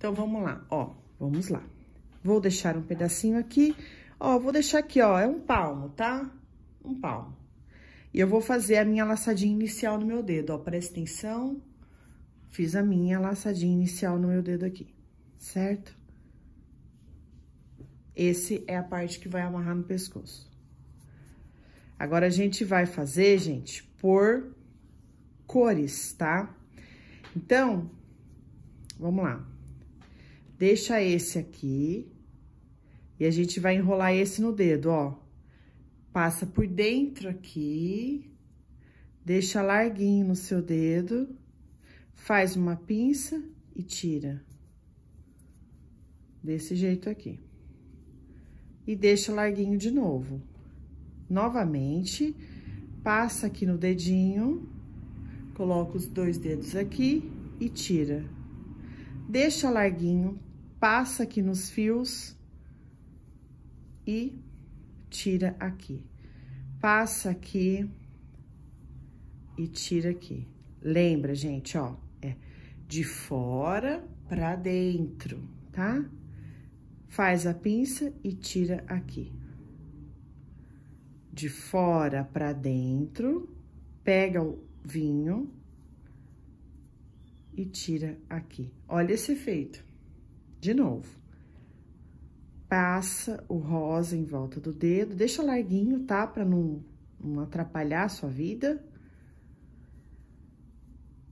Então, vamos lá, ó, vamos lá. Vou deixar um pedacinho aqui, ó, vou deixar aqui, ó, é um palmo, tá? Um palmo. E eu vou fazer a minha laçadinha inicial no meu dedo, ó, presta atenção. Fiz a minha laçadinha inicial no meu dedo aqui, certo? Esse é a parte que vai amarrar no pescoço. Agora, a gente vai fazer, gente, por cores, tá? Então, vamos lá. Deixa esse aqui e a gente vai enrolar esse no dedo, ó. Passa por dentro aqui, deixa larguinho no seu dedo, faz uma pinça e tira. Desse jeito aqui. E deixa larguinho de novo. Novamente, passa aqui no dedinho, coloca os dois dedos aqui e tira. Deixa larguinho, passa aqui nos fios e tira aqui. Passa aqui e tira aqui. Lembra, gente, ó, é de fora pra dentro, tá? Faz a pinça e tira aqui. De fora pra dentro, pega o vinho e tira aqui. Olha esse efeito. De novo passa o rosa em volta do dedo, deixa larguinho, tá? Pra não, não atrapalhar a sua vida.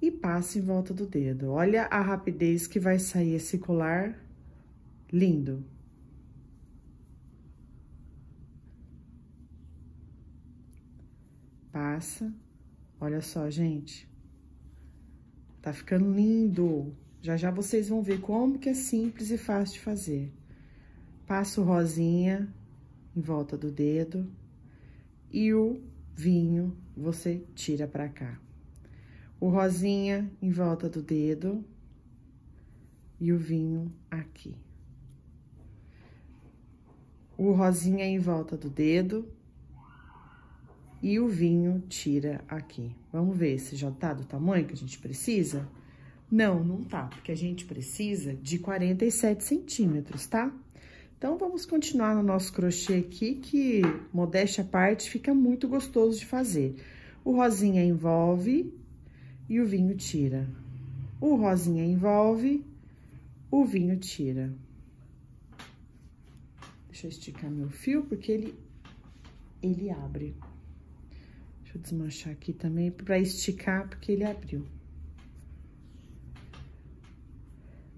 E passa em volta do dedo. Olha a rapidez que vai sair esse colar lindo. Passa. Olha só, gente. Tá ficando lindo. Já já vocês vão ver como que é simples e fácil de fazer. Passo rosinha em volta do dedo e o vinho você tira pra cá. O rosinha em volta do dedo e o vinho aqui. O rosinha em volta do dedo e o vinho tira aqui. Vamos ver se já tá do tamanho que a gente precisa? Não, não tá, porque a gente precisa de 47 centímetros, tá? Então, vamos continuar no nosso crochê aqui, que, modéstia à parte, fica muito gostoso de fazer. O rosinha envolve e o vinho tira. O rosinha envolve, o vinho tira. Deixa eu esticar meu fio, porque ele, ele abre. Deixa eu desmanchar aqui também, para esticar, porque ele abriu.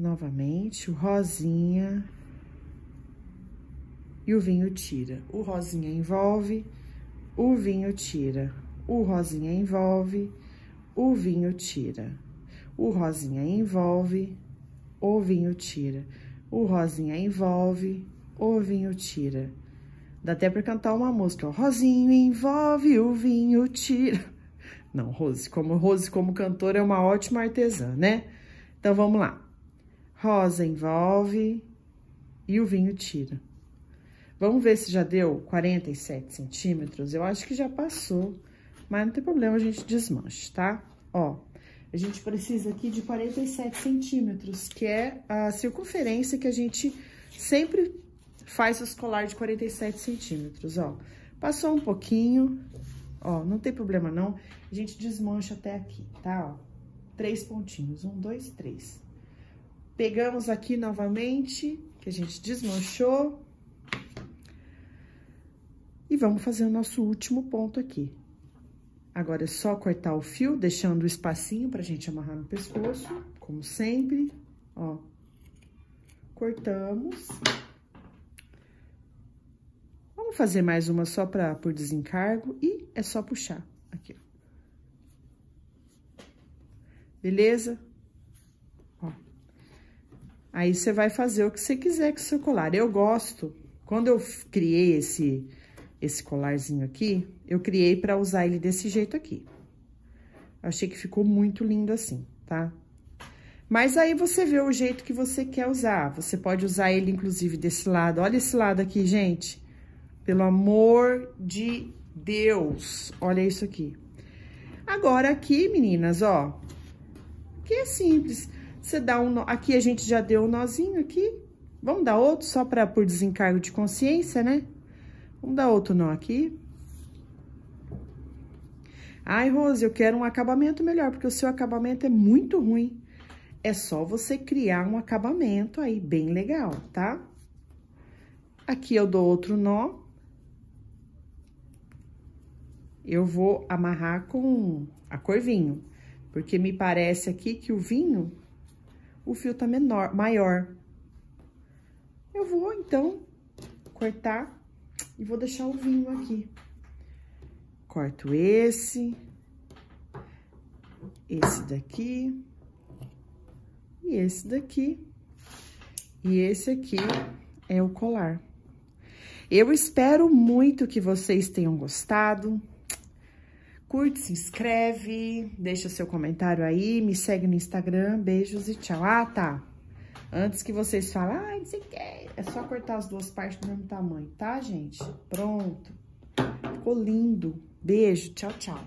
Novamente, o rosinha e o vinho tira. O rosinha envolve, o vinho tira. O rosinha envolve, o vinho tira. O rosinha envolve, o vinho tira. O rosinha envolve, o vinho tira. Dá até pra cantar uma música, ó. Rosinho envolve, o vinho tira. Não, Rose, como Rose como cantora é uma ótima artesã, né? Então, vamos lá. Rosa envolve e o vinho tira. Vamos ver se já deu 47 centímetros. Eu acho que já passou, mas não tem problema, a gente desmanche, tá? Ó, a gente precisa aqui de 47 centímetros, que é a circunferência que a gente sempre faz os colar de 47 centímetros, ó. Passou um pouquinho, ó, não tem problema não, a gente desmancha até aqui, tá? Ó, três pontinhos, um, dois, três. Pegamos aqui novamente, que a gente desmanchou, e vamos fazer o nosso último ponto aqui. Agora, é só cortar o fio, deixando o espacinho pra gente amarrar no pescoço, como sempre, ó. Cortamos. Vamos fazer mais uma só pra, por desencargo e é só puxar aqui, ó. Beleza? Aí, você vai fazer o que você quiser com o seu colar. Eu gosto, quando eu criei esse esse colarzinho aqui, eu criei pra usar ele desse jeito aqui. Achei que ficou muito lindo assim, tá? Mas aí você vê o jeito que você quer usar. Você pode usar ele, inclusive, desse lado. Olha esse lado aqui, gente. Pelo amor de Deus. Olha isso aqui. Agora, aqui, meninas, ó. Que é simples. Você dá um aqui a gente já deu um nozinho aqui. Vamos dar outro só para por desencargo de consciência, né? Vamos dar outro nó aqui. Ai, Rose, eu quero um acabamento melhor, porque o seu acabamento é muito ruim. É só você criar um acabamento aí bem legal, tá? Aqui eu dou outro nó. Eu vou amarrar com a cor vinho, porque me parece aqui que o vinho, o fio tá menor, maior. Eu vou, então, cortar e vou deixar o vinho aqui. Corto esse, esse daqui, e esse daqui, e esse aqui é o colar. Eu espero muito que vocês tenham gostado. Curte, se inscreve, deixa seu comentário aí, me segue no Instagram. Beijos e tchau. Ah, tá. Antes que vocês falem, ah, não sei o que, é só cortar as duas partes do mesmo tamanho, tá, gente? Pronto. Ficou lindo. Beijo, tchau, tchau.